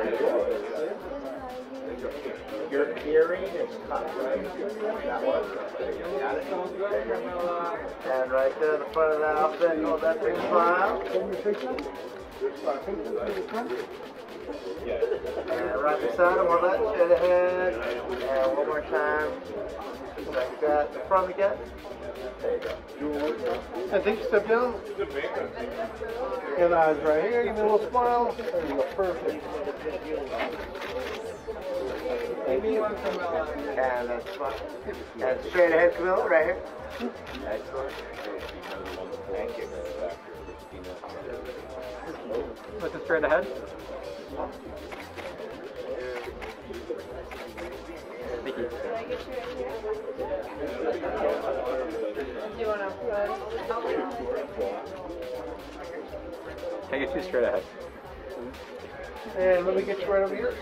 hours. Your hearing is cut. That one? And right there in the front of that outfit, you know that big smile? And right beside him, one left, straight ahead. And one more time. Like that. The front again. There you go. I think you step down. And eyes right here. Give me a little smile. There you go. Perfect. And that's fine. And straight ahead, Carmella, right here. Excellent. Thank you. Looking straight ahead. Thank you. Do you want to Take it two straight ahead. And let me get you right over here.